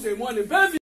c'est moi le baby.